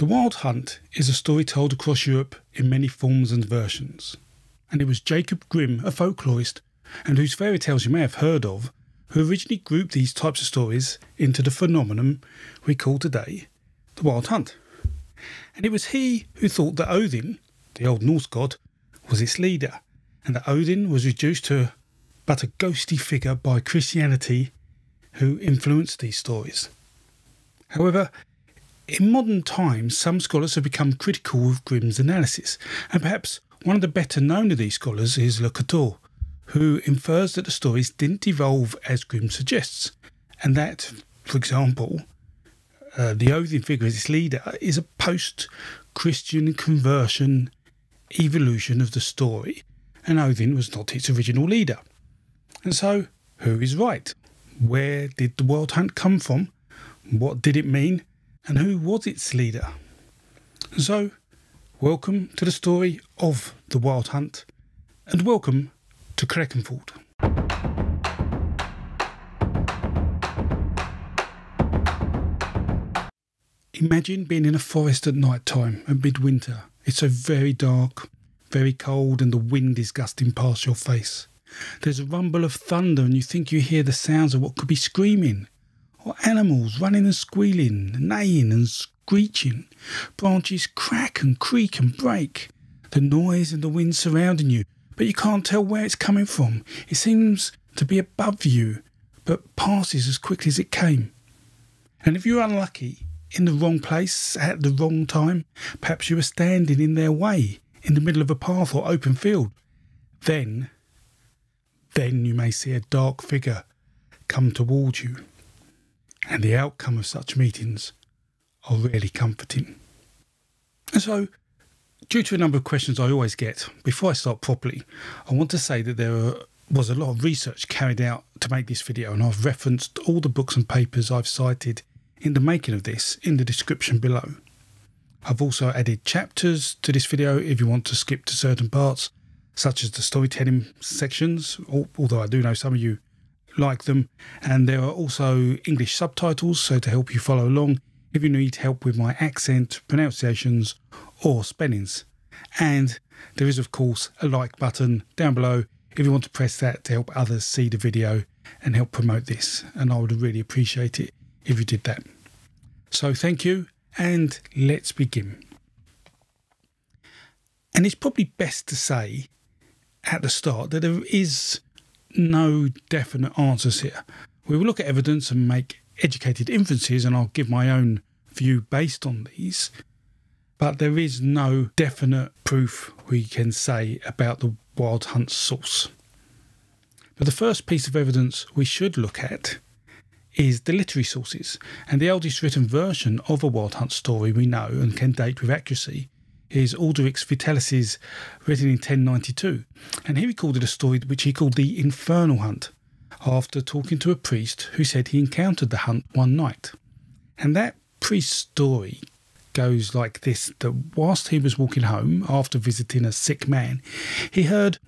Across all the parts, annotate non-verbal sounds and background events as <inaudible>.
The Wild Hunt is a story told across Europe in many forms and versions, and it was Jacob Grimm, a folklorist, and whose fairy tales you may have heard of, who originally grouped these types of stories into the phenomenon we call today the Wild Hunt. And it was he who thought that Odin, the Old Norse god, was its leader, and that Odin was reduced to but a ghostly figure by Christianity who influenced these stories. However, in modern times, some scholars have become critical of Grimm's analysis, and perhaps one of the better known of these scholars is Lecouteux, who infers that the stories didn't evolve as Grimm suggests, and that, for example, uh, the Odin figure as its leader is a post Christian conversion evolution of the story, and Odin was not its original leader. And so, who is right? Where did the Wild Hunt come from? What did it mean? And who was its leader? So, welcome to the story of the Wild Hunt, and welcome to Crecganford. Imagine being in a forest at night time at midwinter. It's so very dark, very cold, and the wind is gusting past your face. There's a rumble of thunder, and you think you hear the sounds of what could be screaming, or animals running and squealing, neighing and screeching. Branches crack and creak and break. The noise and the wind surrounding you but you can't tell where it's coming from. It seems to be above you, but passes as quickly as it came. And if you're unlucky, in the wrong place at the wrong time, perhaps you are standing in their way, in the middle of a path or open field, then, then you may see a dark figure come towards you. And the outcome of such meetings are really comforting. And so Due to a number of questions I always get, before I start properly, I want to say that there was a lot of research carried out to make this video, and I've referenced all the books and papers I've cited in the making of this in the description below. I've also added chapters to this video if you want to skip to certain parts, such as the storytelling sections, although I do know some of you like them. And there are also English subtitles, so to help you follow along if you need help with my accent, pronunciations, or spellings. And there is, of course, a like button down below if you want to press that to help others see the video and help promote this. And I would really appreciate it if you did that. So thank you, and let's begin. And it's probably best to say at the start that there is no definite answers here. We will look at evidence and make educated inferences, and I'll give my own view based on these but there is no definite proof we can say about the wild hunt source. But the first piece of evidence we should look at is the literary sources, and the oldest written version of a wild hunt story we know and can date with accuracy is Orderic's Vitalis' written in 1092, and he recorded a story which he called the Infernal Hunt after talking to a priest who said he encountered the hunt one night. And that priest's story goes like this that whilst he was walking home after visiting a sick man, he heard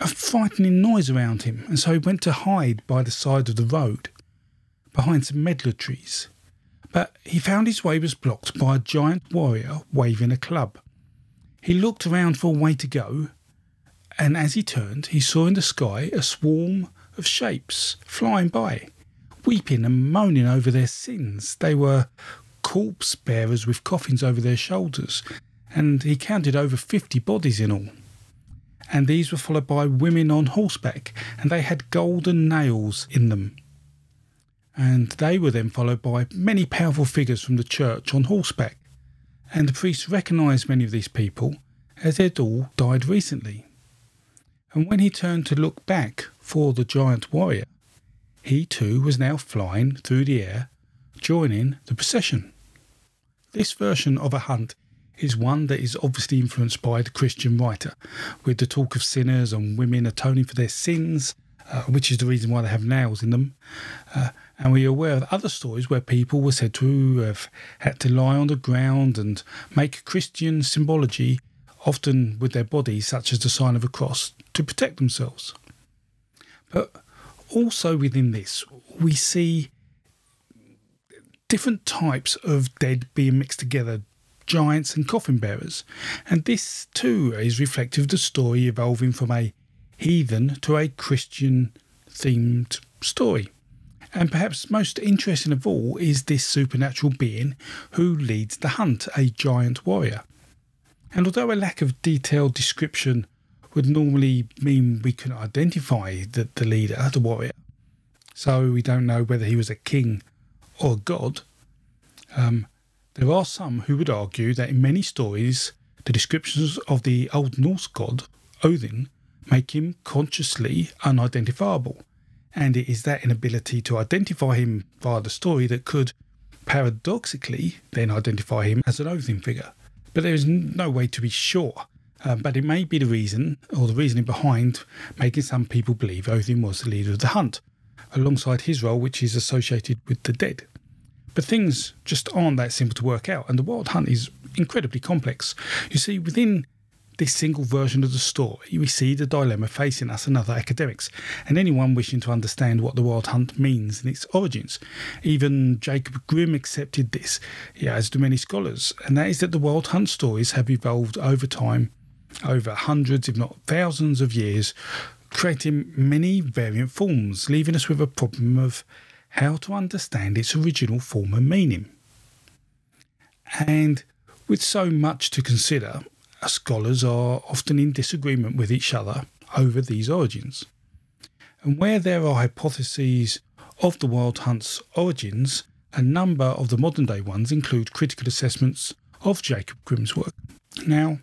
a frightening noise around him, and so he went to hide by the side of the road behind some medlar trees. But he found his way was blocked by a giant warrior waving a club. He looked around for a way to go, and as he turned, he saw in the sky a swarm of shapes flying by, weeping and moaning over their sins. They were corpse bearers with coffins over their shoulders, and he counted over 50 bodies in all. And these were followed by women on horseback, and they had golden nails in them. And they were then followed by many powerful figures from the church on horseback. And the priest recognised many of these people as they had all died recently. And when he turned to look back for the giant warrior, he too was now flying through the air joining the procession. This version of a hunt is one that is obviously influenced by the Christian writer, with the talk of sinners and women atoning for their sins, uh, which is the reason why they have nails in them. Uh, and we are aware of other stories where people were said to have had to lie on the ground and make Christian symbology, often with their bodies, such as the sign of a cross, to protect themselves. But also within this, we see different types of dead being mixed together giants and coffin bearers. And this too is reflective of the story evolving from a heathen to a Christian themed story. And perhaps most interesting of all is this supernatural being who leads the hunt, a giant warrior. And although a lack of detailed description would normally mean we can identify the, the leader, the warrior, so we don't know whether he was a king or a god, um, there are some who would argue that in many stories, the descriptions of the Old Norse god, Odin, make him consciously unidentifiable. And it is that inability to identify him via the story that could paradoxically then identify him as an Odin figure. But there is no way to be sure. Um, but it may be the reason, or the reasoning behind making some people believe Odin was the leader of the hunt, alongside his role, which is associated with the dead. But things just aren't that simple to work out, and the Wild Hunt is incredibly complex. You see, within this single version of the story, we see the dilemma facing us and other academics, and anyone wishing to understand what the Wild Hunt means and its origins. Even Jacob Grimm accepted this, yeah, as do many scholars, and that is that the Wild Hunt stories have evolved over time, over hundreds, if not thousands of years, creating many variant forms, leaving us with a problem of how to understand its original form and meaning. And with so much to consider, scholars are often in disagreement with each other over these origins. And where there are hypotheses of the wild hunt's origins, a number of the modern day ones include critical assessments of Jacob Grimm's work. Now,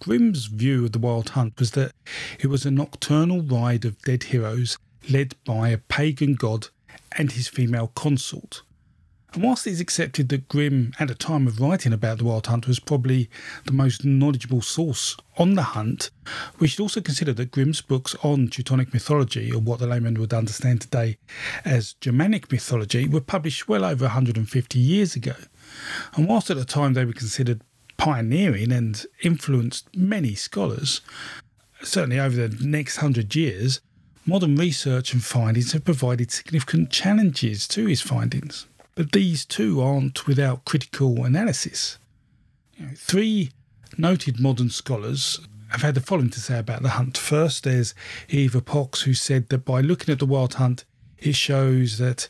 Grimm's view of the wild hunt was that it was a nocturnal ride of dead heroes led by a pagan god and his female consort. And whilst it is accepted that Grimm, at the time of writing about the Wild Hunt, was probably the most knowledgeable source on the hunt, we should also consider that Grimm's books on Teutonic mythology, or what the layman would understand today as Germanic mythology, were published well over 150 years ago. And whilst at the time they were considered pioneering and influenced many scholars, certainly over the next hundred years, Modern research and findings have provided significant challenges to his findings, but these too aren't without critical analysis. You know, three noted modern scholars have had the following to say about the hunt. First, there's Eva Pócs, who said that by looking at the wild hunt, it shows that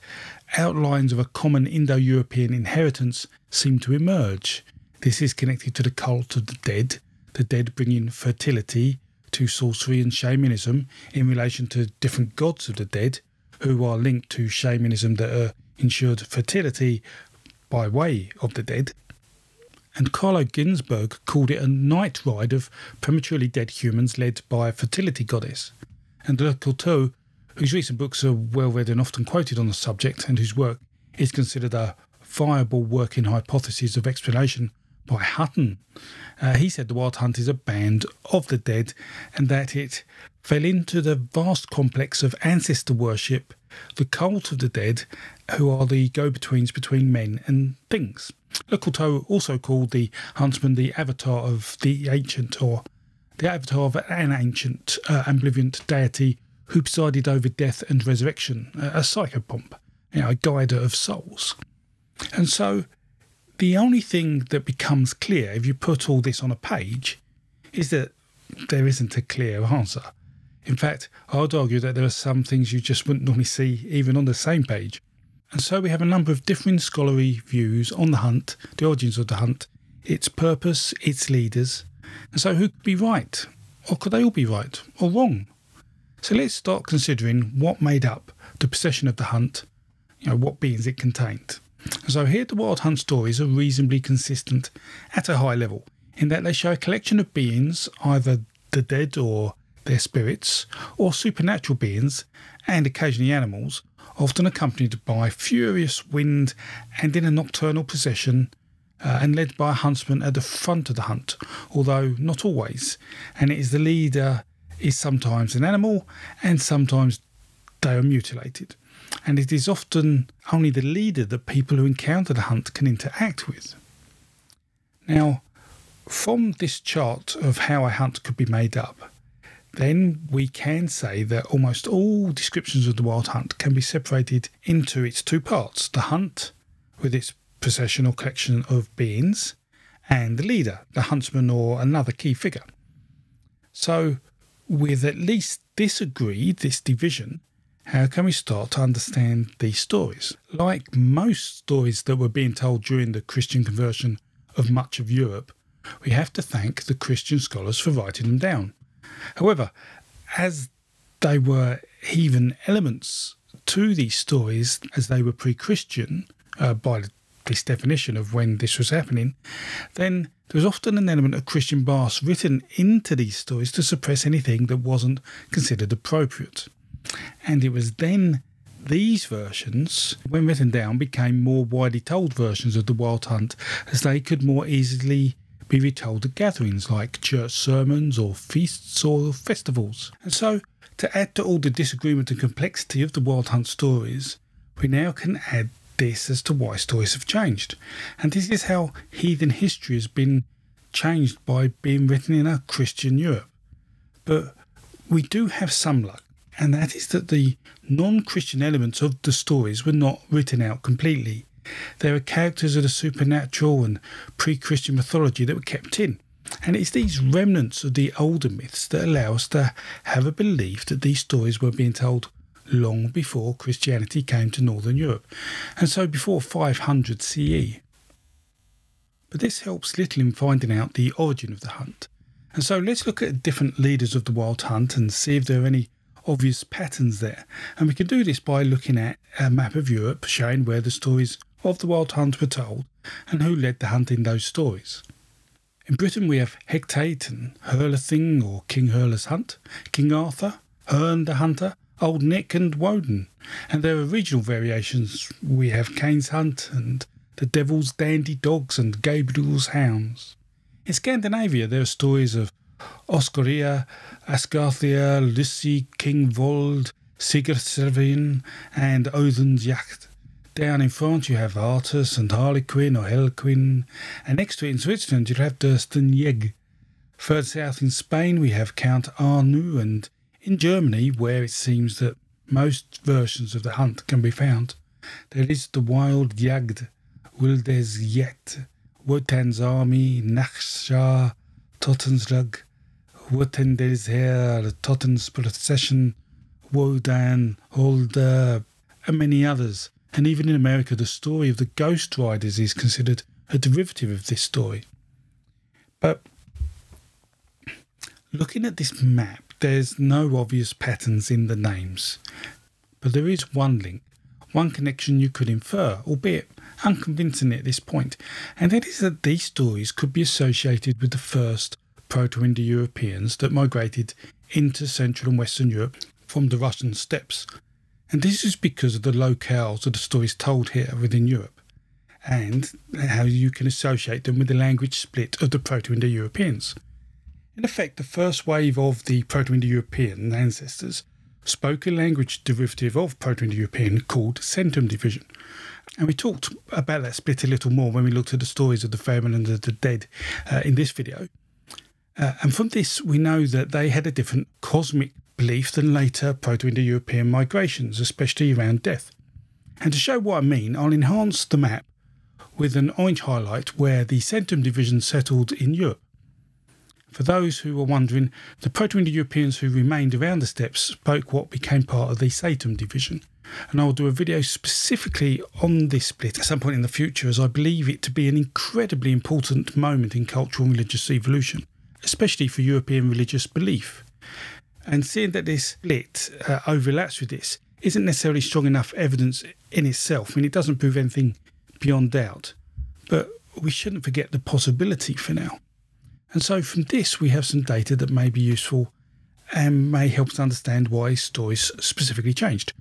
outlines of a common Indo European inheritance seem to emerge. This is connected to the cult of the dead, the dead bringing fertility, to sorcery and shamanism in relation to different gods of the dead who are linked to shamanism that are ensured fertility by way of the dead. And Carlo Ginzburg called it a night ride of prematurely dead humans led by a fertility goddess. And Le whose recent books are well read and often quoted on the subject, and whose work is considered a viable working hypothesis of explanation by Hutton. Uh, he said the Wild Hunt is a band of the dead and that it fell into the vast complex of ancestor worship, the cult of the dead, who are the go betweens between men and things. Le also called the huntsman the avatar of the ancient, or the avatar of an ancient, uh, ambivalent deity who presided over death and resurrection, a psychopomp, you know, a guider of souls. And so the only thing that becomes clear if you put all this on a page is that there isn't a clear answer. In fact, I would argue that there are some things you just wouldn't normally see even on the same page. And so we have a number of differing scholarly views on the hunt, the origins of the hunt, its purpose, its leaders. And so who could be right? Or could they all be right or wrong? So let's start considering what made up the procession of the hunt, you know, what beings it contained. So here the Wild Hunt stories are reasonably consistent at a high level in that they show a collection of beings, either the dead or their spirits, or supernatural beings, and occasionally animals, often accompanied by furious wind and in a nocturnal procession, uh, and led by a huntsman at the front of the hunt, although not always. And it is the leader is sometimes an animal, and sometimes they are mutilated and it is often only the leader that people who encounter the hunt can interact with. Now, from this chart of how a hunt could be made up, then we can say that almost all descriptions of the wild hunt can be separated into its two parts the hunt, with its processional collection of beings, and the leader, the huntsman, or another key figure. So, with at least this agreed, this division, how can we start to understand these stories? Like most stories that were being told during the Christian conversion of much of Europe, we have to thank the Christian scholars for writing them down. However, as they were heathen elements to these stories, as they were pre Christian uh, by this definition of when this was happening, then there was often an element of Christian bias written into these stories to suppress anything that wasn't considered appropriate. And it was then these versions, when written down, became more widely told versions of the Wild Hunt as they could more easily be retold at gatherings like church sermons or feasts or festivals. And so, to add to all the disagreement and complexity of the Wild Hunt stories, we now can add this as to why stories have changed. And this is how heathen history has been changed by being written in a Christian Europe. But we do have some luck, and that is that the non Christian elements of the stories were not written out completely. There are characters of the supernatural and pre Christian mythology that were kept in. And it's these remnants of the older myths that allow us to have a belief that these stories were being told long before Christianity came to Northern Europe, and so before 500 CE. But this helps little in finding out the origin of the hunt. And so let's look at different leaders of the wild hunt and see if there are any obvious patterns there. And we can do this by looking at a map of Europe showing where the stories of the wild hunt were told and who led the hunt in those stories. In Britain, we have Hecate and Herlething or King Herla's Hunt, King Arthur, Herne the Hunter, Old Nick and Woden. And there are regional variations. We have Cain's Hunt and the Devil's Dandy Dogs and Gabriel's Hounds. In Scandinavia, there are stories of Oskoreia, Asgarthia, Lucy, King Vold, Sigurdsrevin, and Odin's Yacht. Down in France, you have Artus and Harlequin or Helquin, and next to it in Switzerland, you have Yeg. Further south in Spain, we have Count Arnau and in Germany, where it seems that most versions of the hunt can be found, there is the wild Jagd, Wildes Yet, Wotan's army, Nachschar, Tottensrug, Wotendels Heer, Totten's procession, Wodan, Holda, and many others. And even in America, the story of the Ghost Riders is considered a derivative of this story. But looking at this map, there's no obvious patterns in the names, but there is one link, one connection you could infer, albeit unconvincingly at this point, and that is that these stories could be associated with the first Proto Indo Europeans that migrated into Central and Western Europe from the Russian steppes. And this is because of the locales of the stories told here within Europe, and how you can associate them with the language split of the Proto Indo Europeans. In effect, the first wave of the Proto Indo European ancestors spoke a language derivative of Proto Indo European called Centum Division. And we talked about that split a little more when we looked at the stories of the Fairmen and the Dead uh, in this video. Uh, and from this, we know that they had a different cosmic belief than later Proto Indo European migrations, especially around death. And to show what I mean, I'll enhance the map with an orange highlight where the Centum Division settled in Europe. For those who were wondering, the Proto Indo Europeans who remained around the steppes spoke what became part of the Satem division. And I'll do a video specifically on this split at some point in the future, as I believe it to be an incredibly important moment in cultural and religious evolution, especially for European religious belief. And seeing that this split uh, overlaps with this isn't necessarily strong enough evidence in itself. I mean, it doesn't prove anything beyond doubt. But we shouldn't forget the possibility for now. And so from this, we have some data that may be useful and may help us understand why stories specifically changed.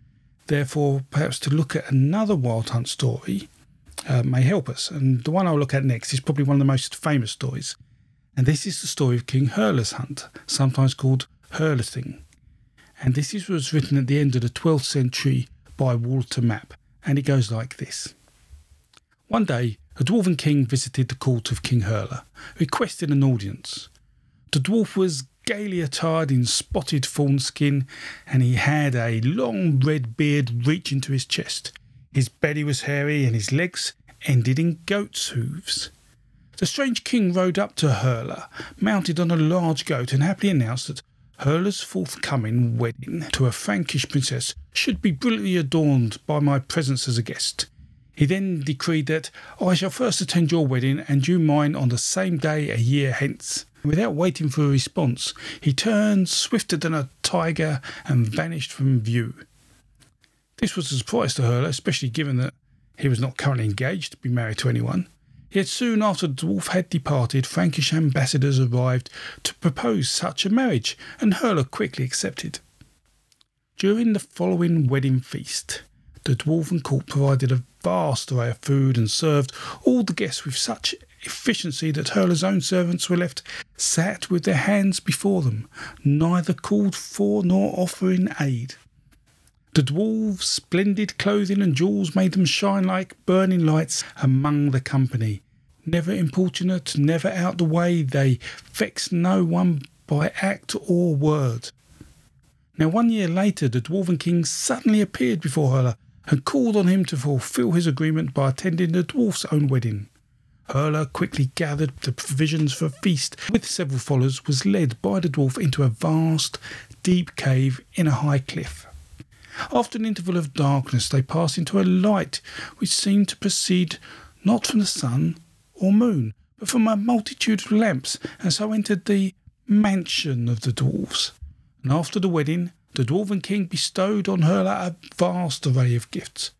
Therefore, perhaps to look at another Wild Hunt story uh, may help us. And the one I'll look at next is probably one of the most famous stories. And this is the story of King Herla's hunt, sometimes called Herlething. And this is, was written at the end of the 12th century by Walter Map. And it goes like this One day, a dwarven king visited the court of King Herla, requesting an audience. The dwarf was gaily attired in spotted fawn skin, and he had a long red beard reaching to his chest. His belly was hairy, and his legs ended in goat's hooves. The strange king rode up to Herla, mounted on a large goat, and happily announced that Herla's forthcoming wedding to a Frankish princess should be brilliantly adorned by my presence as a guest. He then decreed that I shall first attend your wedding and you mine on the same day a year hence. Without waiting for a response, he turned swifter than a tiger and vanished from view. This was a surprise to Herla, especially given that he was not currently engaged to be married to anyone. Yet soon after the dwarf had departed, Frankish ambassadors arrived to propose such a marriage, and Herla quickly accepted. During the following wedding feast, the dwarven court provided a vast array of food and served all the guests with such efficiency that Herla's own servants were left sat with their hands before them, neither called for nor offering aid. The dwarves' splendid clothing and jewels made them shine like burning lights among the company. Never importunate, never out the way, they vexed no one by act or word. Now, one year later, the dwarven king suddenly appeared before Herla and called on him to fulfill his agreement by attending the dwarf's own wedding. Herla quickly gathered the provisions for a feast, with several followers, was led by the dwarf into a vast, deep cave in a high cliff. After an interval of darkness, they passed into a light which seemed to proceed not from the sun or moon, but from a multitude of lamps, and so entered the mansion of the dwarfs. And after the wedding, the dwarven king bestowed on her a vast array of gifts,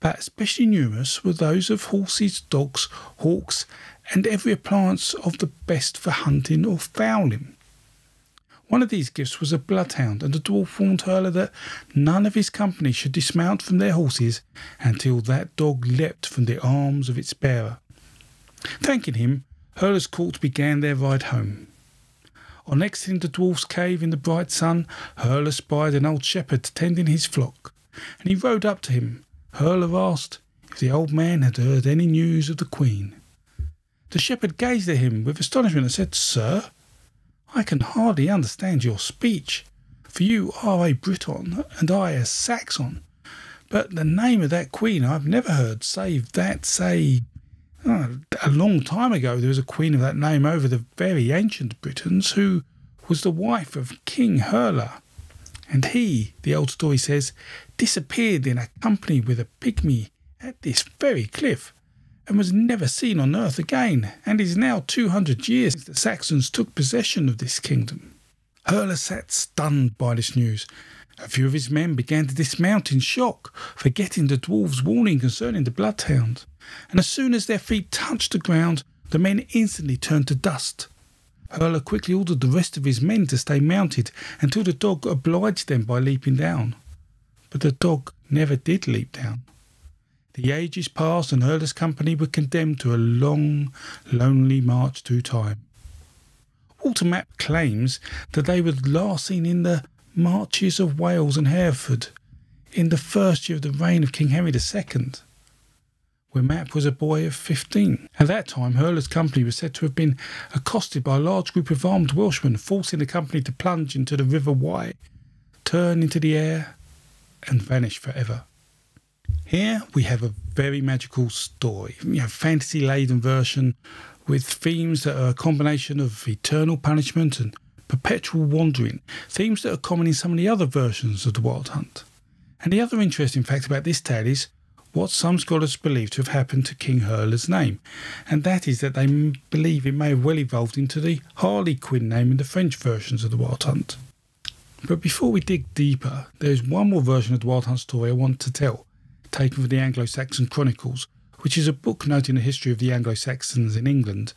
but especially numerous were those of horses, dogs, hawks, and every appliance of the best for hunting or fowling. One of these gifts was a bloodhound, and the dwarf warned Herla that none of his company should dismount from their horses until that dog leapt from the arms of its bearer. Thanking him, Herla's court began their ride home. On exiting the dwarf's cave in the bright sun, Herla spied an old shepherd tending his flock, and he rode up to him. Herla asked if the old man had heard any news of the queen. The shepherd gazed at him with astonishment and said, Sir, I can hardly understand your speech, for you are a Briton and I a Saxon. But the name of that queen I've never heard, save that, say, oh, a long time ago there was a queen of that name over the very ancient Britons who was the wife of King Herla. And he, the old story says, disappeared in a company with a pygmy at this very cliff and was never seen on earth again, and is now 200 years since the Saxons took possession of this kingdom. Herla sat stunned by this news. A few of his men began to dismount in shock, forgetting the dwarf's warning concerning the bloodhound, and as soon as their feet touched the ground, the men instantly turned to dust. Herla quickly ordered the rest of his men to stay mounted until the dog obliged them by leaping down. But the dog never did leap down. The ages passed, and Herla's company were condemned to a long, lonely march through time. Walter Map claims that they were last seen in the marches of Wales and Hereford in the first year of the reign of King Henry II, when Map was a boy of 15. At that time, Herla's company was said to have been accosted by a large group of armed Welshmen, forcing the company to plunge into the River Wye, turn into the air, and vanish forever. Here we have a very magical story, you know, fantasy laden version with themes that are a combination of eternal punishment and perpetual wandering, themes that are common in some of the other versions of the Wild Hunt. And the other interesting fact about this tale is what some scholars believe to have happened to King Herla's name, and that is that they believe it may have well evolved into the Harlequin name in the French versions of the Wild Hunt. But before we dig deeper, there is one more version of the Wild Hunt story I want to tell, taken from the Anglo Saxon Chronicles, which is a book noting the history of the Anglo Saxons in England.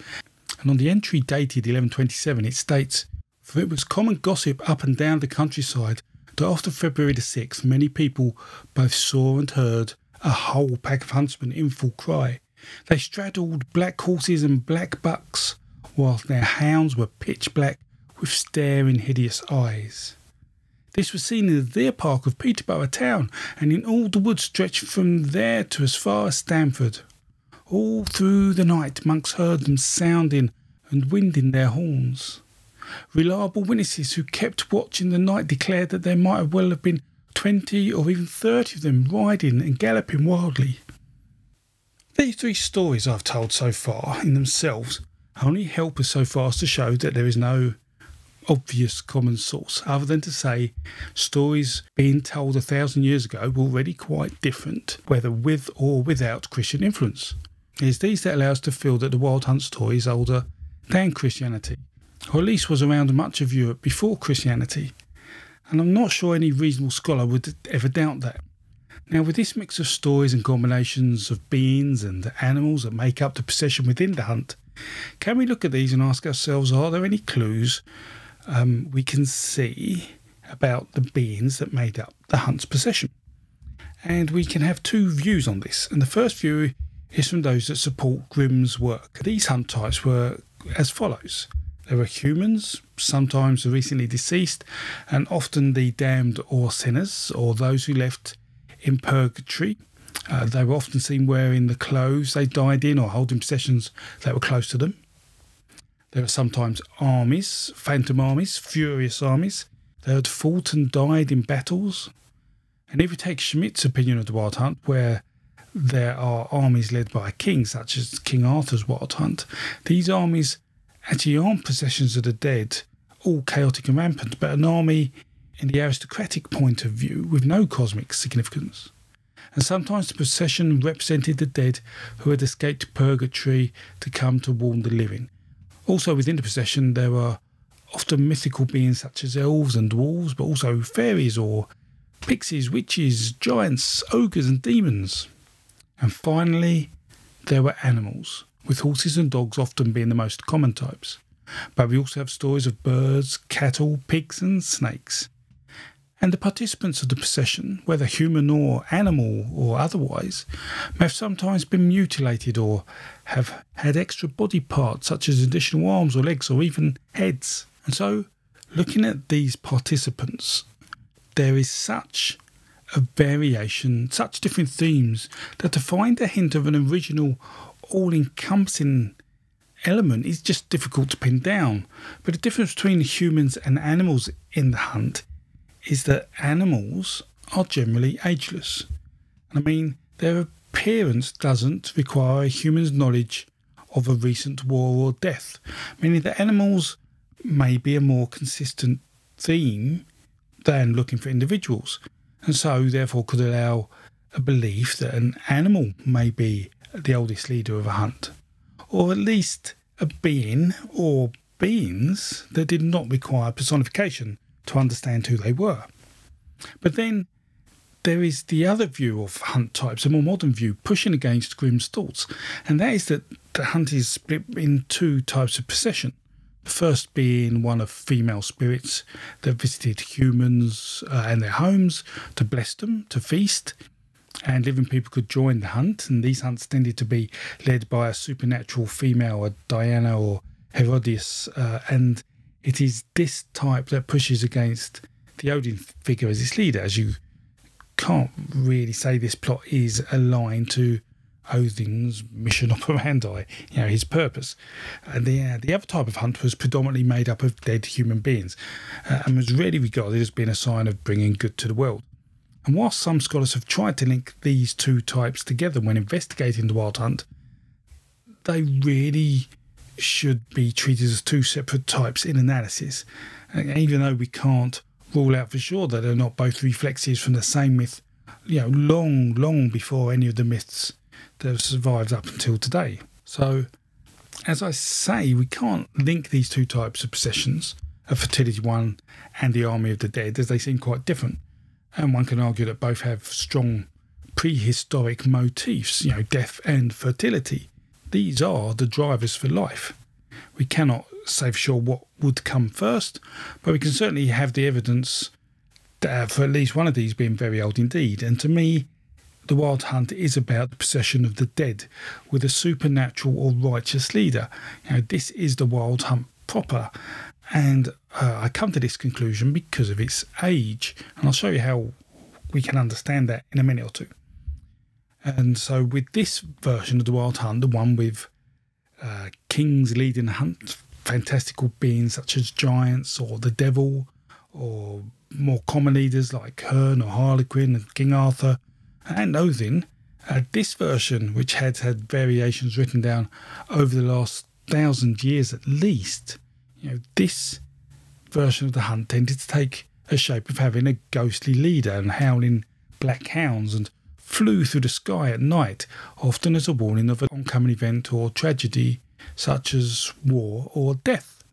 And on the entry dated 1127, it states For it was common gossip up and down the countryside that after February the 6th, many people both saw and heard a whole pack of huntsmen in full cry. They straddled black horses and black bucks, whilst their hounds were pitch black with staring hideous eyes. This was seen in the deer park of Peterborough town, and in all the woods stretched from there to as far as Stamford. All through the night monks heard them sounding and winding their horns. Reliable witnesses who kept watch in the night declared that there might well have been twenty or even thirty of them riding and galloping wildly. These three stories I've told so far, in themselves, only help us so far as to show that there is no obvious common source, other than to say stories being told a thousand years ago were already quite different, whether with or without Christian influence. It is these that allow us to feel that the Wild Hunt story is older than Christianity, or at least was around much of Europe before Christianity. And I'm not sure any reasonable scholar would ever doubt that. Now, with this mix of stories and combinations of beings and animals that make up the procession within the hunt, can we look at these and ask ourselves are there any clues um, we can see about the beings that made up the hunt's possession. And we can have two views on this. And the first view is from those that support Grimm's work. These hunt types were as follows. There were humans, sometimes the recently deceased, and often the damned or sinners, or those who left in purgatory. Uh, they were often seen wearing the clothes they died in or holding possessions that were close to them. There were sometimes armies, phantom armies, furious armies. They had fought and died in battles. And if you take Schmidt's opinion of the Wild Hunt, where there are armies led by a king, such as King Arthur's Wild Hunt, these armies actually aren't possessions of the dead, all chaotic and rampant, but an army in the aristocratic point of view with no cosmic significance. And sometimes the procession represented the dead who had escaped purgatory to come to warn the living. Also within the procession there were often mythical beings such as elves and dwarves, but also fairies or pixies, witches, giants, ogres, and demons. And finally, there were animals, with horses and dogs often being the most common types. But we also have stories of birds, cattle, pigs, and snakes and the participants of the procession, whether human or animal or otherwise, may have sometimes been mutilated or have had extra body parts such as additional arms or legs or even heads. And so, looking at these participants, there is such a variation, such different themes, that to find a hint of an original, all encompassing element is just difficult to pin down. But the difference between humans and animals in the hunt is that animals are generally ageless. And I mean, their appearance doesn't require a human's knowledge of a recent war or death, meaning that animals may be a more consistent theme than looking for individuals, and so therefore could allow a belief that an animal may be the oldest leader of a hunt, or at least a being or beings that did not require personification to understand who they were. But then there is the other view of hunt types, a more modern view, pushing against Grimm's thoughts, and that is that the hunt is split in two types of procession. The first being one of female spirits that visited humans uh, and their homes to bless them, to feast, and living people could join the hunt. And these hunts tended to be led by a supernatural female, a Diana or Herodias, uh, and it is this type that pushes against the Odin figure as its leader, as you can't really say this plot is aligned to Odin's mission <laughs> operandi, you know, his purpose. And the, uh, the other type of hunt was predominantly made up of dead human beings uh, and was really regarded as being a sign of bringing good to the world. And whilst some scholars have tried to link these two types together when investigating the wild hunt, they really should be treated as two separate types in analysis. And even though we can't rule out for sure that they're not both reflexes from the same myth, you know, long, long before any of the myths that have survived up until today. So, as I say, we can't link these two types of possessions, a fertility one and the army of the dead, as they seem quite different. And one can argue that both have strong prehistoric motifs, you know, death and fertility. These are the drivers for life. We cannot say for sure what would come first, but we can certainly have the evidence for at least one of these being very old indeed. And to me, the Wild Hunt is about the possession of the dead with a supernatural or righteous leader. You know, this is the Wild Hunt proper. And uh, I come to this conclusion because of its age. And I'll show you how we can understand that in a minute or two. And so, with this version of the Wild Hunt, the one with uh, kings leading the hunt, fantastical beings such as giants or the devil, or more common leaders like Herne or Harlequin and King Arthur and Odin. Uh, this version, which had had variations written down over the last thousand years at least, you know, this version of the hunt tended to take a shape of having a ghostly leader and howling black hounds and flew through the sky at night, often as a warning of an oncoming event or tragedy such as war or death.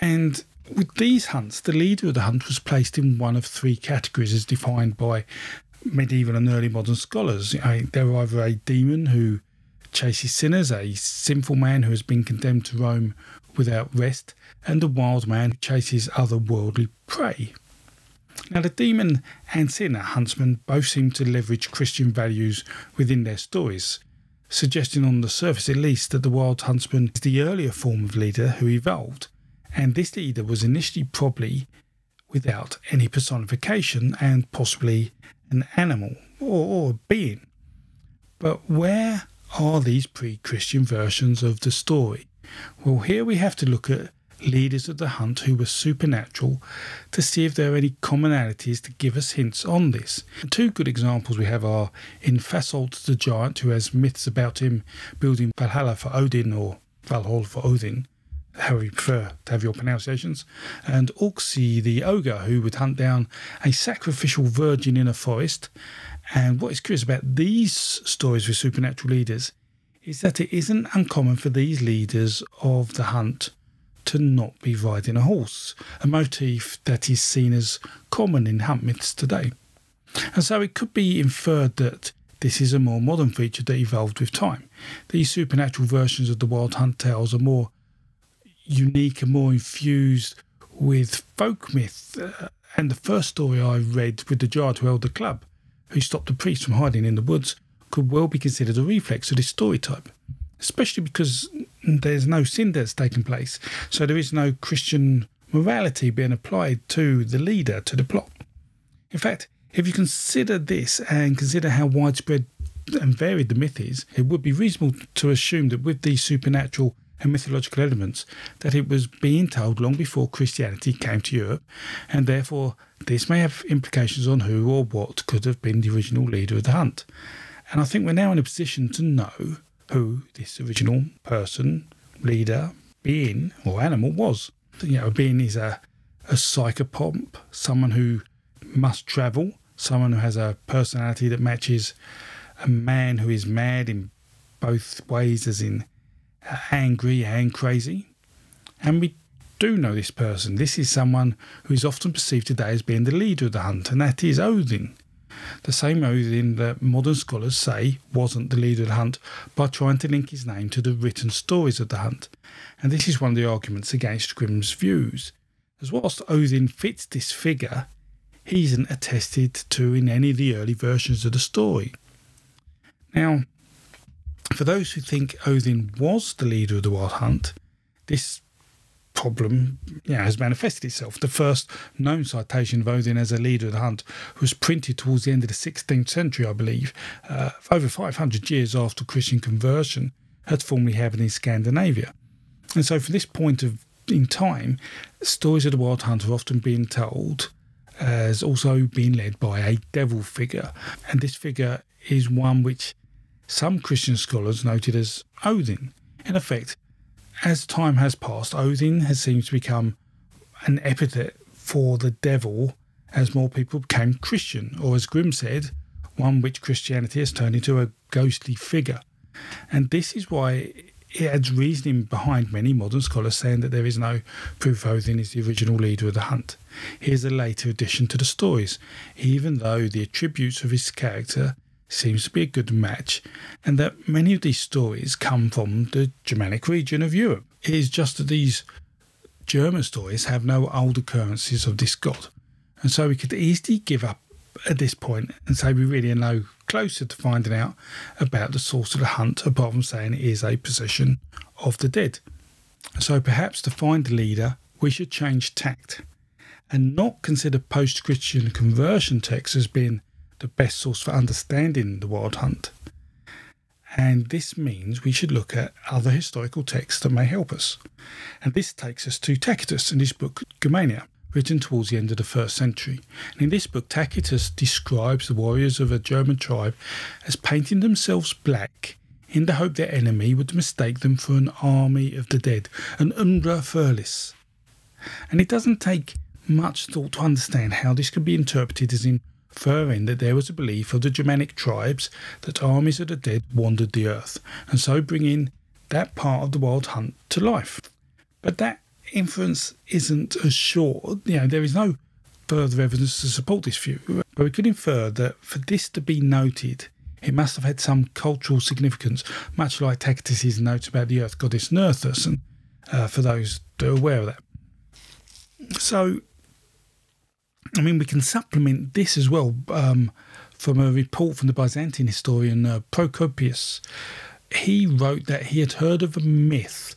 And with these hunts, the leader of the hunt was placed in one of three categories as defined by medieval and early modern scholars. they're either a demon who chases sinners, a sinful man who has been condemned to roam without rest, and a wild man who chases other worldly prey. Now, the demon and sinner huntsman both seem to leverage Christian values within their stories, suggesting on the surface at least that the wild huntsman is the earlier form of leader who evolved, and this leader was initially probably without any personification and possibly an animal or, or a being. But where are these pre Christian versions of the story? Well, here we have to look at leaders of the hunt who were supernatural to see if there are any commonalities to give us hints on this. Two good examples we have are in Fasolt the giant, who has myths about him building Valhalla for Odin or Valhall for Odin, however you prefer to have your pronunciations, and Orczy the ogre, who would hunt down a sacrificial virgin in a forest. And what is curious about these stories with supernatural leaders is that it isn't uncommon for these leaders of the hunt to not be riding a horse, a motif that is seen as common in hunt myths today. And so it could be inferred that this is a more modern feature that evolved with time. These supernatural versions of the Wild Hunt tales are more unique and more infused with folk myth. Uh, and the first story I read with the Giant who held the club, who stopped the priest from hiding in the woods, could well be considered a reflex of this story type especially because there's no sin that's taken place. So there is no Christian morality being applied to the leader, to the plot. In fact, if you consider this and consider how widespread and varied the myth is, it would be reasonable to assume that with these supernatural and mythological elements, that it was being told long before Christianity came to Europe, and therefore this may have implications on who or what could have been the original leader of the hunt. And I think we're now in a position to know who this original person, leader, being, or animal was. You know, a being is a, a psychopomp, someone who must travel, someone who has a personality that matches a man who is mad in both ways, as in uh, angry and crazy. And we do know this person. This is someone who is often perceived today as being the leader of the hunt, and that is Odin the same Odin that modern scholars say wasn't the leader of the hunt by trying to link his name to the written stories of the hunt. And this is one of the arguments against Grimm's views. As whilst Odin fits this figure, he isn't attested to in any of the early versions of the story. Now, for those who think Odin was the leader of the Wild Hunt, this problem has manifested itself. The first known citation of Odin as a leader of the hunt was printed towards the end of the 16th century, I believe, uh, over 500 years after Christian conversion had formerly happened in Scandinavia. And so, from this point of in time, stories of the wild hunt are often being told as also being led by a devil figure. And this figure is one which some Christian scholars noted as Odin. In effect, as time has passed, Odin has seemed to become an epithet for the devil as more people became Christian, or as Grimm said, one which Christianity has turned into a ghostly figure. And this is why it adds reasoning behind many modern scholars saying that there is no proof Odin is the original leader of the hunt. He is a later addition to the stories, even though the attributes of his character seems to be a good match, and that many of these stories come from the Germanic region of Europe. It is just that these German stories have no old occurrences of this god, and so we could easily give up at this point and say we really are no closer to finding out about the source of the hunt, apart from saying it is a possession of the dead. So perhaps to find the leader, we should change tact and not consider post Christian conversion texts as being the best source for understanding the wild hunt. And this means we should look at other historical texts that may help us. And this takes us to Tacitus and his book Germania, written towards the end of the first century. And in this book, Tacitus describes the warriors of a German tribe as painting themselves black in the hope their enemy would mistake them for an army of the dead, an Umbra Feralis. And it doesn't take much thought to understand how this could be interpreted as inferring that there was a belief of the Germanic tribes that armies of the dead wandered the earth, and so bringing that part of the wild hunt to life. But that inference isn't assured. You know, there is no further evidence to support this view, but we could infer that for this to be noted, it must have had some cultural significance, much like Tacitus's notes about the earth goddess Nerthus, and uh, for those that are aware of that. So, I mean, we can supplement this as well um, from a report from the Byzantine historian uh, Procopius. He wrote that he had heard of a myth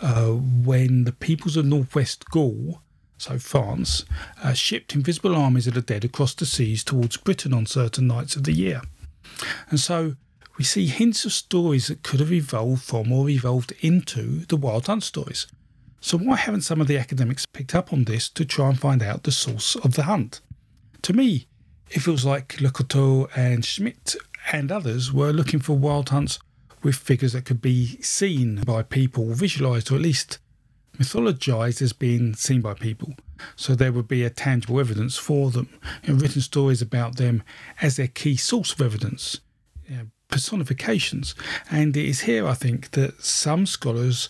uh, when the peoples of northwest Gaul, so France, uh, shipped invisible armies of the dead across the seas towards Britain on certain nights of the year. And so we see hints of stories that could have evolved from or evolved into the Wild Hunt stories. So why haven't some of the academics picked up on this to try and find out the source of the hunt? To me, it feels like Lecouteux and Schmidt and others were looking for wild hunts with figures that could be seen by people, visualised or at least mythologized as being seen by people. So there would be a tangible evidence for them and written stories about them as their key source of evidence, you know, personifications. And it is here, I think, that some scholars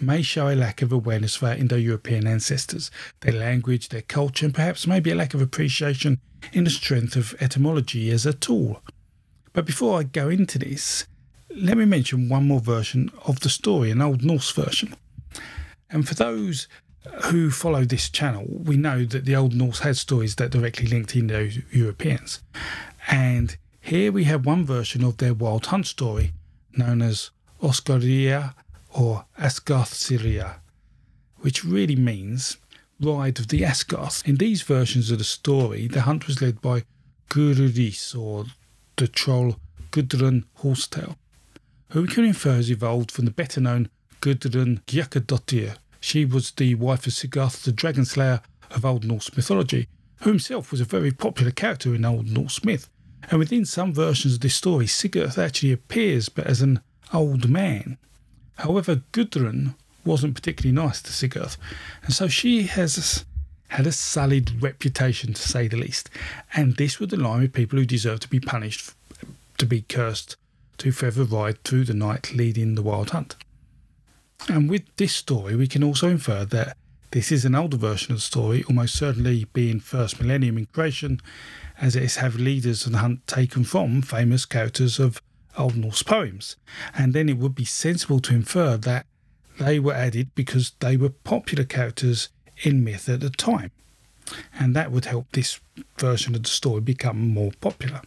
may show a lack of awareness for our Indo European ancestors, their language, their culture, and perhaps maybe a lack of appreciation in the strength of etymology as a tool. But before I go into this, let me mention one more version of the story, an Old Norse version. And for those who follow this channel, we know that the Old Norse had stories that directly linked Indo Europeans. And here we have one version of their wild hunt story, known as Oskoreia or Asgardsreia, which really means Ride of the Asgarth. In these versions of the story, the hunt was led by Gurudis or the troll Gudrun Horsetail, who we can infer has evolved from the better known Gudrun Gjukadottir. She was the wife of Sigurd, the dragon slayer of Old Norse mythology, who himself was a very popular character in Old Norse myth. And within some versions of this story, Sigurd actually appears but as an old man. However, Gudrun wasn't particularly nice to Sigurd, and so she has had a sullied reputation to say the least, and this would align with people who deserve to be punished, to be cursed, to forever ride through the night leading the wild hunt. And with this story, we can also infer that this is an older version of the story, almost certainly being first millennium in creation, as it is have leaders the hunt taken from famous characters of Old Norse poems. And then it would be sensible to infer that they were added because they were popular characters in myth at the time. And that would help this version of the story become more popular,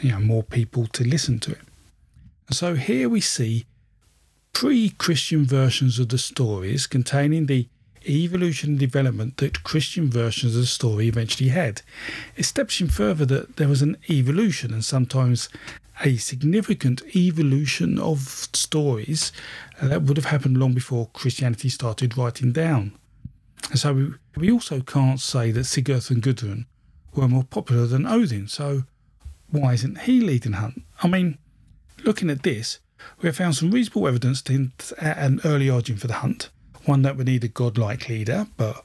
you know, more people to listen to it. So here we see pre Christian versions of the stories containing the evolution and development that Christian versions of the story eventually had, establishing further that there was an evolution and sometimes a significant evolution of stories uh, that would have happened long before Christianity started writing down. And so we, we also can't say that Sigurd and Gudrun were more popular than Odin, so why isn't he leading Hunt? I mean, looking at this, we have found some reasonable evidence to hint at an early origin for the hunt, one that would need a godlike leader, but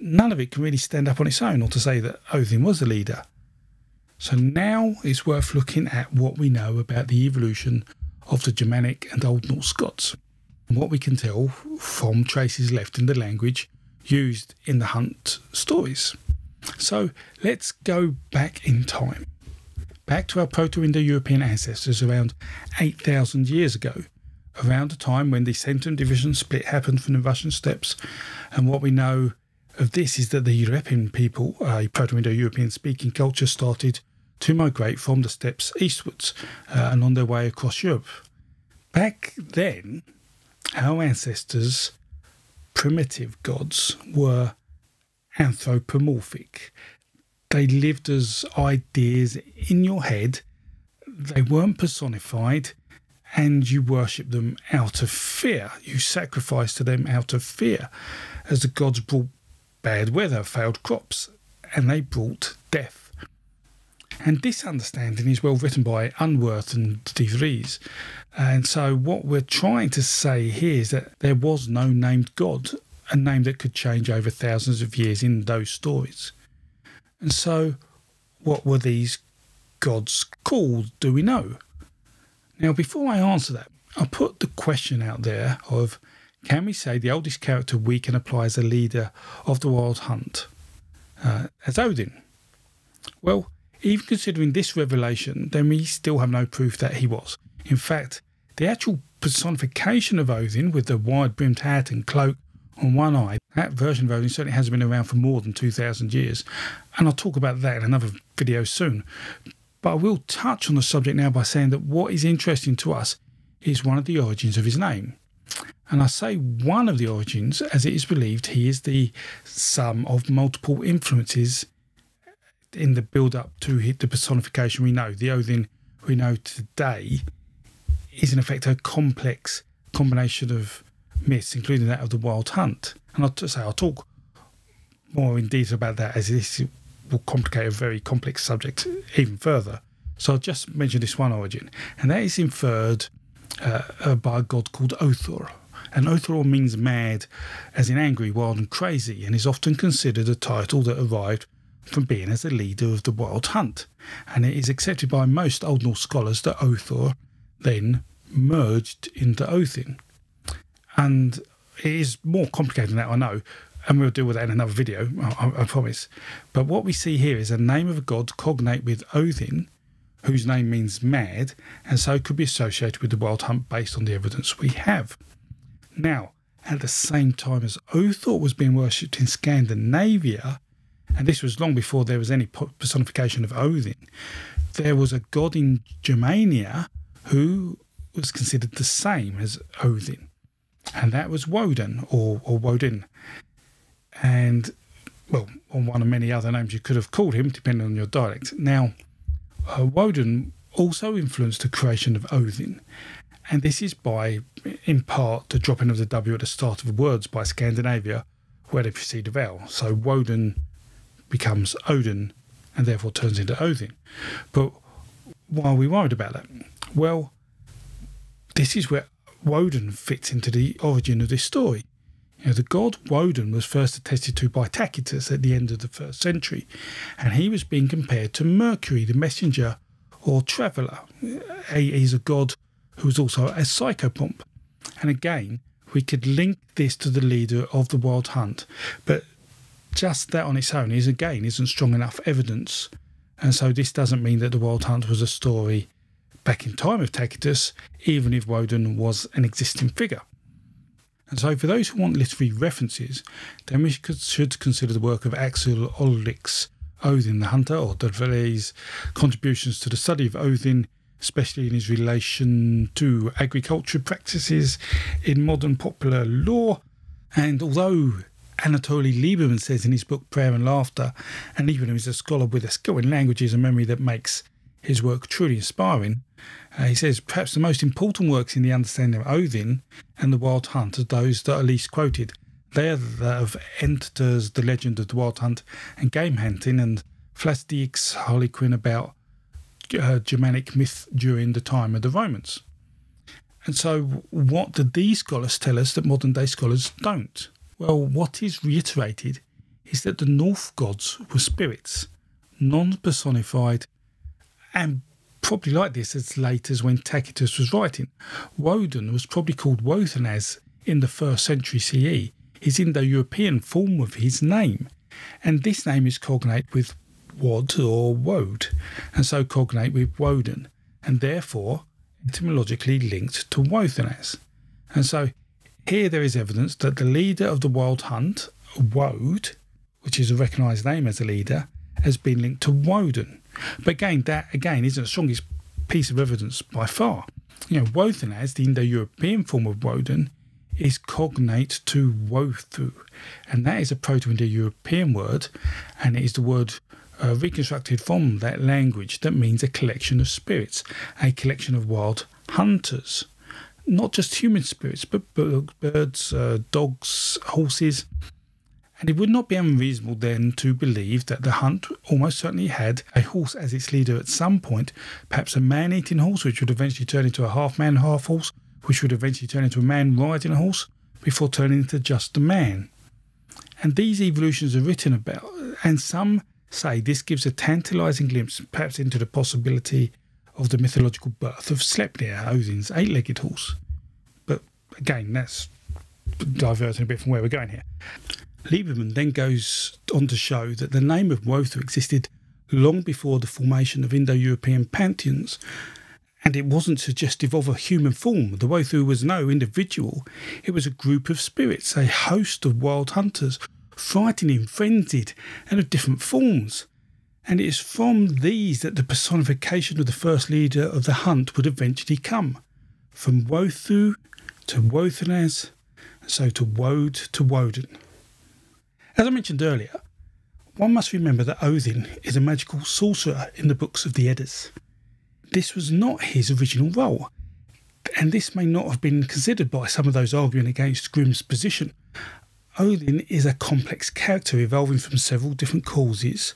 none of it can really stand up on its own or to say that Odin was the leader. So now it's worth looking at what we know about the evolution of the Germanic and Old Norse Scots, and what we can tell from traces left in the language used in the hunt stories. So let's go back in time back to our Proto Indo European ancestors around 8,000 years ago, around the time when the Centum Division split happened from the Russian steppes. And what we know of this is that the European people, a Proto Indo European speaking culture, started to migrate from the steppes eastwards uh, and on their way across Europe. Back then, our ancestors' primitive gods were anthropomorphic. They lived as ideas in your head. They weren't personified, and you worship them out of fear. You sacrifice to them out of fear, as the gods brought bad weather, failed crops, and they brought death. And this understanding is well written by Unwerth and De Vries. And so, what we're trying to say here is that there was no named God, a name that could change over thousands of years in those stories. And so, what were these gods called? Do we know? Now, before I answer that, I'll put the question out there of can we say the oldest character we can apply as a leader of the wild hunt uh, as Odin? Well, even considering this revelation, then we still have no proof that he was. In fact, the actual personification of Odin with the wide brimmed hat and cloak on one eye, that version of Odin certainly hasn't been around for more than 2,000 years. And I'll talk about that in another video soon. But I will touch on the subject now by saying that what is interesting to us is one of the origins of his name. And I say one of the origins as it is believed he is the sum of multiple influences in the build up to the personification we know. The Odin we know today is in effect a complex combination of myths, including that of the Wild Hunt. And I'll say I'll talk more in detail about that as this will complicate a very complex subject even further. So I'll just mention this one origin, and that is inferred uh, by a god called Othor. And Othor means mad, as in angry, wild, and crazy, and is often considered a title that arrived from being as a leader of the wild hunt. And it is accepted by most Old Norse scholars that Othor then merged into Othin. And it is more complicated than that, I know, and we'll deal with that in another video, I, I promise. But what we see here is a name of a god cognate with Odin, whose name means mad, and so could be associated with the wild hunt based on the evidence we have. Now, at the same time as Othor was being worshipped in Scandinavia, and this was long before there was any personification of Odin, there was a god in Germania who was considered the same as Odin, and that was Woden or, or Woden. And, well, on one of many other names you could have called him, depending on your dialect. Now, uh, Woden also influenced the creation of Odin, and this is by, in part, the dropping of the W at the start of words by Scandinavia, where they precede the vowel. So Woden becomes Odin and therefore turns into Odin. But why are we worried about that? Well, this is where Woden fits into the origin of this story. You know, the god Woden was first attested to by Tacitus at the end of the first century, and he was being compared to Mercury, the messenger or traveller. He's a god who was also a psychopomp. And again, we could link this to the leader of the wild hunt, but just that on its own is again isn't strong enough evidence. And so this doesn't mean that the wild hunt was a story back in time of Tacitus, even if Woden was an existing figure. And so, for those who want literary references, then we should consider the work of Axel Olrik's Odin the Hunter, or de Vries's contributions to the study of Odin, especially in his relation to agriculture practices in modern popular lore. And although Anatoly Liberman says in his book Prayer and Laughter, and Liberman is a scholar with a skill in languages and memory that makes his work truly inspiring, uh, he says perhaps the most important works in the understanding of Odin and the Wild Hunt are those that are least quoted. They are that of Endter's The Legend of the Wild Hunt and Game Hunting and Flasdieck's Harlequin about uh, Germanic myth during the time of the Romans. And so, what do these scholars tell us that modern day scholars don't? Well, what is reiterated is that the North gods were spirits, non personified, and probably like this as late as when Tacitus was writing. Woden was probably called Wothanas in the first century CE, his Indo European form of his name. And this name is cognate with Wod or Wode, and so cognate with Woden, and therefore etymologically linked to Wothanas. And so here there is evidence that the leader of the wild hunt, Wode, which is a recognised name as a leader, has been linked to Woden. But again, that again isn't the strongest piece of evidence by far. You know, Wothanas, the Indo-European form of Woden, is cognate to Wothu, and that is a Proto-Indo-European word, and it is the word uh, reconstructed from that language that means a collection of spirits, a collection of wild hunters, not just human spirits, but birds, uh, dogs, horses, And it would not be unreasonable then to believe that the hunt almost certainly had a horse as its leader at some point, perhaps a man eating horse, which would eventually turn into a half man, half horse, which would eventually turn into a man riding a horse, before turning into just a man. And these evolutions are written about, and some say this gives a tantalizing glimpse, perhaps into the possibility of the mythological birth of Sleipnir, Odin's eight legged horse. But again, that's diverting a bit from where we're going here. Liberman then goes on to show that the name of Wothu existed long before the formation of Indo European pantheons, and it wasn't suggestive of a human form. The Wothu was no individual, it was a group of spirits, a host of wild hunters, frightening, frenzied, and of different forms. And it is from these that the personification of the first leader of the hunt would eventually come. From Wothu to Wothunas, so to Wode to Woden. As I mentioned earlier, one must remember that Odin is a magical sorcerer in the books of the Eddas. This was not his original role, and this may not have been considered by some of those arguing against Grimm's position. Odin is a complex character evolving from several different causes,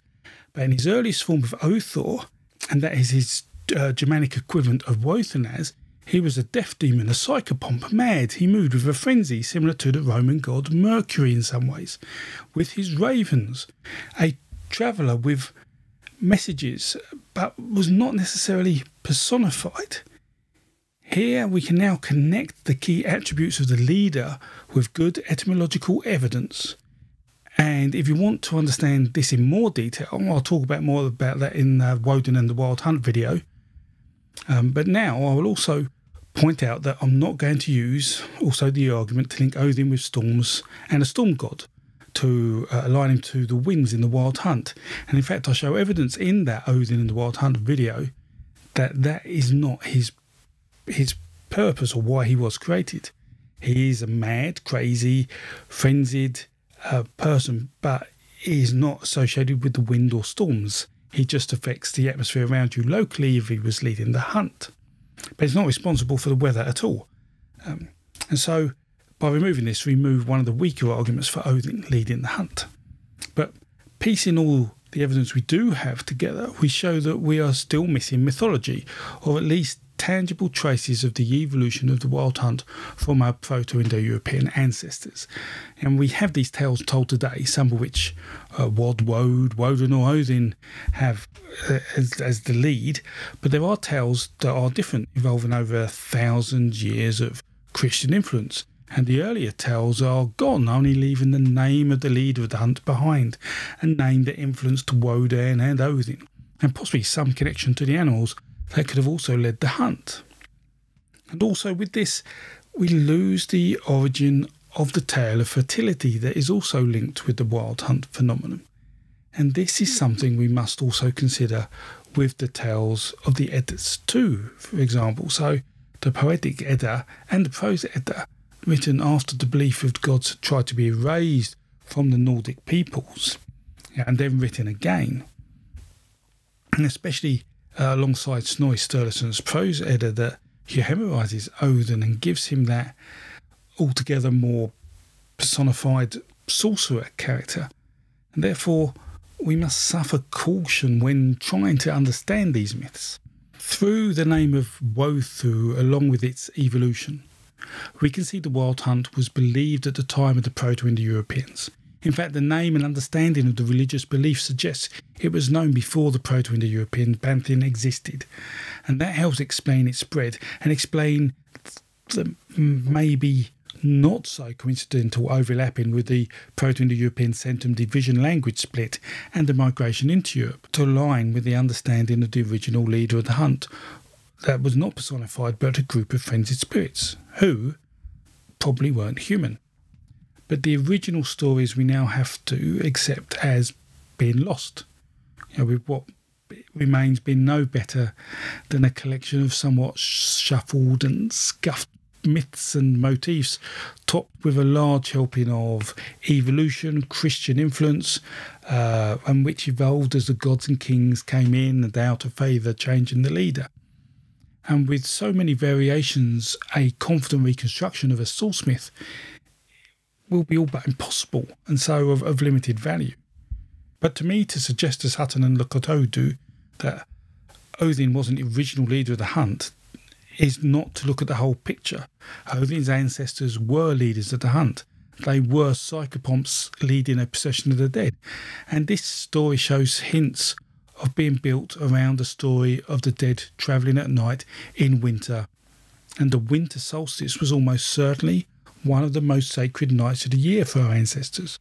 but in his earliest form of Othor, and that is his uh, Germanic equivalent of Wothunas, he was a death demon, a psychopomp, mad. He moved with a frenzy similar to the Roman god Mercury in some ways, with his ravens, a traveller with messages, but was not necessarily personified. Here we can now connect the key attributes of the leader with good etymological evidence. And if you want to understand this in more detail, I'll talk about more about that in the Woden and the Wild Hunt video. Um, but now I will also point out that I'm not going to use also the argument to link Odin with storms and a storm god to uh, align him to the winds in the Wild Hunt. And in fact, I show evidence in that Odin in the Wild Hunt video that that is not his his purpose or why he was created. He is a mad, crazy, frenzied uh, person, but he is not associated with the wind or storms. He just affects the atmosphere around you locally if he was leading the hunt. But it's not responsible for the weather at all. Um, and so, by removing this, we remove one of the weaker arguments for Odin leading the hunt. But piecing all the evidence we do have together, we show that we are still missing mythology, or at least tangible traces of the evolution of the wild hunt from our Proto Indo European ancestors. And we have these tales told today, some of which uh, Wod, Wode, Woden, or Odin have uh, as, as the lead, but there are tales that are different, evolving over a thousand years of Christian influence. And the earlier tales are gone, only leaving the name of the leader of the hunt behind, a name that influenced Woden and Odin, and possibly some connection to the animals that could have also led the hunt. And also with this, we lose the origin of the tale of fertility that is also linked with the wild hunt phenomenon. And this is something we must also consider with the tales of the Eddas too, for example. So the poetic Edda and the prose Edda, written after the belief of gods tried to be erased from the Nordic peoples, and then written again. And especially uh, alongside Snorri Sturluson's prose Edda that humanizes Odin and gives him that altogether more personified sorcerer character. And therefore, we must suffer caution when trying to understand these myths. Through the name of Wothu, along with its evolution, we can see the wild hunt was believed at the time of the Proto Indo Europeans. In fact, the name and understanding of the religious belief suggests it was known before the Proto Indo European pantheon existed. And that helps explain its spread and explain the maybe not so coincidental overlapping with the Proto Indo European Centum division language split and the migration into Europe to align with the understanding of the original leader of the hunt that was not personified but a group of frenzied spirits who probably weren't human. But the original stories we now have to accept as being lost. You know, with what remains being no better than a collection of somewhat shuffled and scuffed myths and motifs, topped with a large helping of evolution, Christian influence, uh, and which evolved as the gods and kings came in and out of favour, changing the leader. And with so many variations, a confident reconstruction of a source myth will be all but impossible and so of, of limited value. But to me, to suggest as Hutton and Lecouteux do that Odin wasn't the original leader of the hunt is not to look at the whole picture. Odin's ancestors were leaders of the hunt. They were psychopomps leading a procession of the dead. And this story shows hints of being built around the story of the dead travelling at night in winter. And the winter solstice was almost certainly one of the most sacred nights of the year for our ancestors.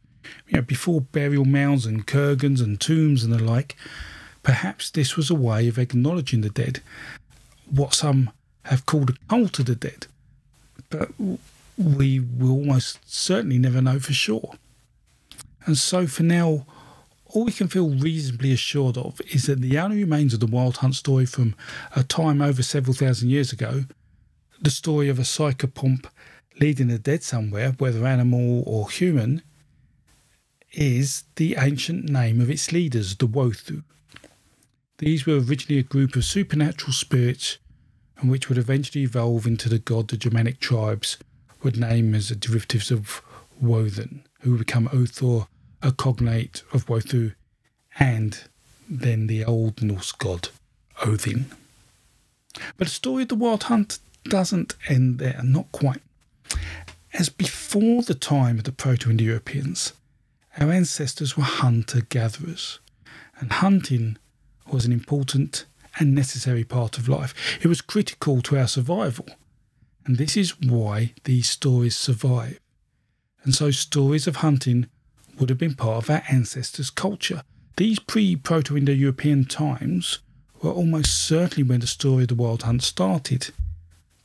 You know, before burial mounds and kurgans and tombs and the like, perhaps this was a way of acknowledging the dead, what some have called a cult of the dead. But we will almost certainly never know for sure. And so for now, all we can feel reasonably assured of is that the only remains of the Wild Hunt story from a time over several thousand years ago, the story of a psychopomp leading the dead somewhere, whether animal or human, is the ancient name of its leaders, the Wothu. These were originally a group of supernatural spirits and which would eventually evolve into the god the Germanic tribes would name as the derivatives of Woden, who would become Othor, a cognate of Wothu, and then the Old Norse god Odin. But the story of the Wild Hunt doesn't end there, not quite. As before the time of the Proto Indo Europeans, our ancestors were hunter gatherers, and hunting was an important and necessary part of life. It was critical to our survival, and this is why these stories survive. And so, stories of hunting would have been part of our ancestors' culture. These pre Proto Indo European times were almost certainly when the story of the wild hunt started.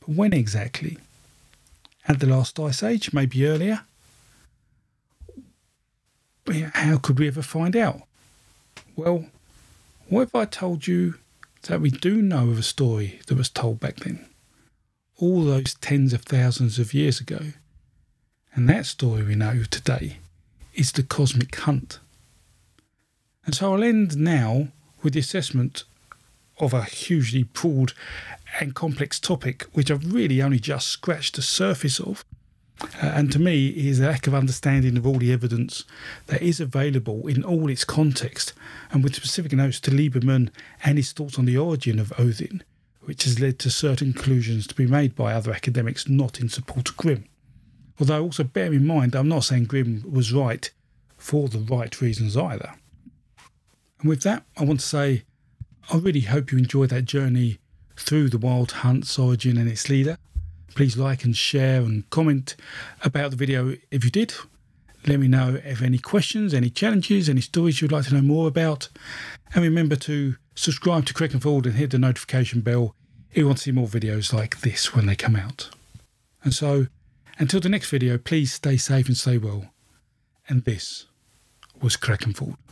But when exactly? At the last ice age, maybe earlier? How could we ever find out? Well, what if I told you that we do know of a story that was told back then? All those tens of thousands of years ago. And that story we know today is the cosmic hunt. And so I'll end now with the assessment of a hugely broad and complex topic, which I've really only just scratched the surface of. Uh, and to me, is a lack of understanding of all the evidence that is available in all its context, and with specific notes to Liberman and his thoughts on the origin of Odin, which has led to certain conclusions to be made by other academics not in support of Grimm. Although also bear in mind, I'm not saying Grimm was right for the right reasons either. And with that, I want to say I really hope you enjoyed that journey through the Wild Hunt's origin and its leader. Please like and share and comment about the video if you did. Let me know if any questions, any challenges, any stories you'd like to know more about. And remember to subscribe to Crecganford and hit the notification bell if you want to see more videos like this when they come out. And so, until the next video, please stay safe and stay well. And this was Forward.